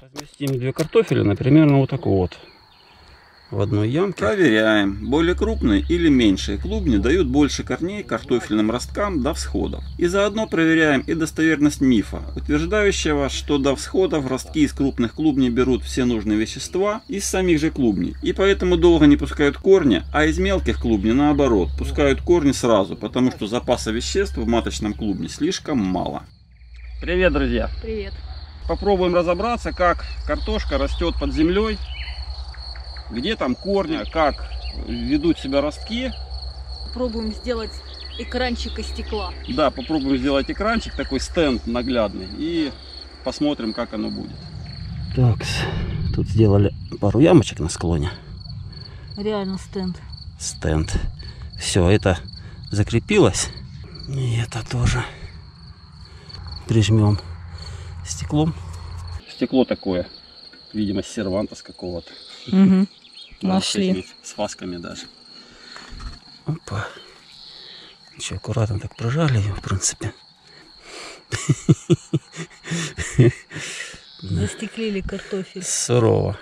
Разместим две картофелины примерно вот такой вот в одной ямке. Проверяем, более крупные или меньшие клубни дают больше корней картофельным росткам до всходов. И заодно проверяем и достоверность мифа, утверждающего, что до всходов ростки из крупных клубней берут все нужные вещества из самих же клубней. И поэтому долго не пускают корни, а из мелких клубней наоборот, пускают корни сразу, потому что запаса веществ в маточном клубне слишком мало. Привет, друзья! Привет. Попробуем разобраться, как картошка растет под землей где там корни, как ведут себя ростки. Пробуем сделать экранчик из стекла. Да, попробуем сделать экранчик, такой стенд наглядный, и посмотрим, как оно будет. Так, тут сделали пару ямочек на склоне. Реально стенд. Стенд. Все, это закрепилось. И это тоже прижмем стеклом. Стекло такое, видимо, серванта с какого-то. Угу. Нашли. С фасками даже. Опа. Еще аккуратно так прожали ее, в принципе. Застеклили картофель, Сурово.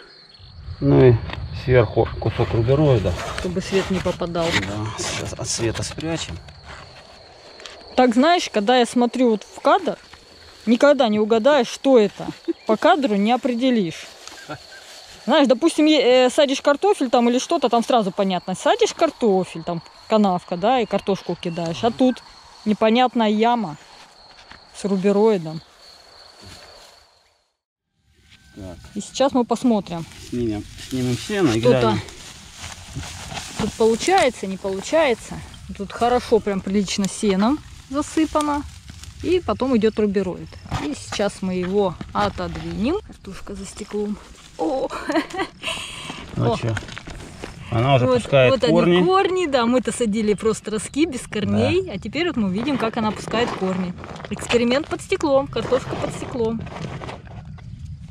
Ну и сверху кусок рубероида. чтобы свет не попадал. Да, сейчас от света спрячем. Так знаешь, когда я смотрю вот в кадр, никогда не угадаешь, что это. По кадру не определишь. Знаешь, допустим, э, садишь картофель там или что-то, там сразу понятно. Садишь картофель, там канавка, да, и картошку кидаешь. А тут непонятная яма с рубероидом. Так, И сейчас мы посмотрим, снимем, снимем сено и глянем. тут получается, не получается. Тут хорошо, прям прилично сеном засыпано. И потом идет рубероид. И сейчас мы его отодвинем. Картошка за стеклом. О, Ну О. чё? Она уже вот, пускает вот корни. они корни, да, мы-то садили просто ростки без корней, а теперь вот мы видим, как она пускает корни. Эксперимент под стеклом, картошка под стеклом.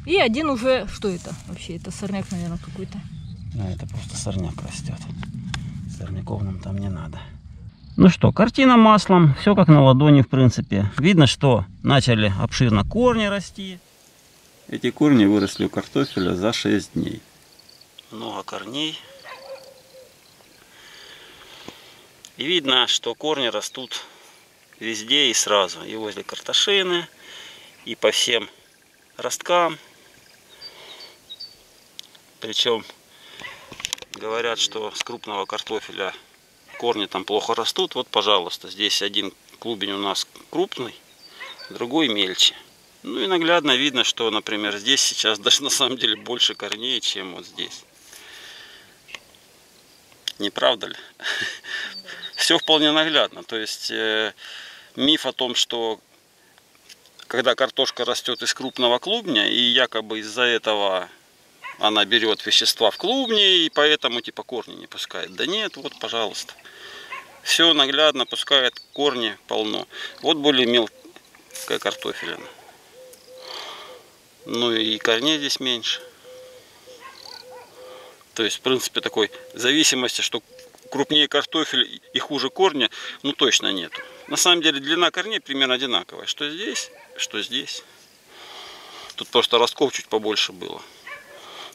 И один уже, что это вообще? Это сорняк, наверное, какой-то. А, это просто сорняк растет. Сорняков нам там не надо. Ну что, картина маслом, все как на ладони в принципе. Видно, что начали обширно корни расти. Эти корни выросли у картофеля за 6 дней. Много корней. И видно, что корни растут везде и сразу. И возле картошины, и по всем росткам. Причем говорят, что с крупного картофеля корни там плохо растут. Вот, пожалуйста, здесь один клубень у нас крупный, другой мельче. Ну и наглядно видно, что, например, здесь сейчас даже на самом деле больше корней, чем вот здесь. Не правда ли? Все вполне наглядно. То есть э, миф о том, что когда картошка растет из крупного клубня, и якобы из-за этого она берет вещества в клубне, и поэтому типа корни не пускает. Да нет, вот, пожалуйста. Все наглядно пускает корни полно. Вот более мелкая картофелина. Ну и корней здесь меньше. То есть, в принципе, такой зависимости, что крупнее картофель и хуже корня, ну точно нет. На самом деле длина корней примерно одинаковая. Что здесь, что здесь. Тут просто ростков чуть побольше было.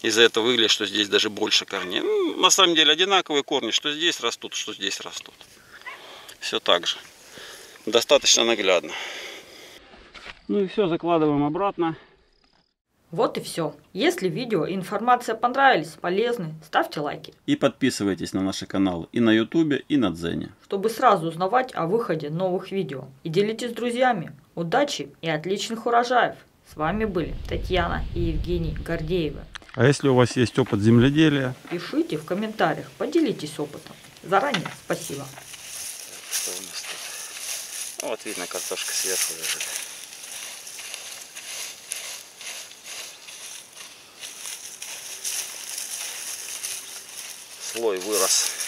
Из-за этого выглядит, что здесь даже больше корней. Ну, на самом деле одинаковые корни, что здесь растут, что здесь растут. Все так же. Достаточно наглядно. Ну и все, закладываем обратно. Вот и все. Если видео и информация понравились, полезны, ставьте лайки, И подписывайтесь на наши каналы и на ютубе, и на дзене. чтобы сразу узнавать о выходе новых видео. И делитесь с друзьями. Удачи и отличных урожаев! С вами были Татьяна и Евгений Гордеевы. А если у вас есть опыт земледелия, Пишите в комментариях, поделитесь опытом. Заранее спасибо. Что у нас тут? Вот видно, картошка сверху лежит. Слой вырос.